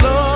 love.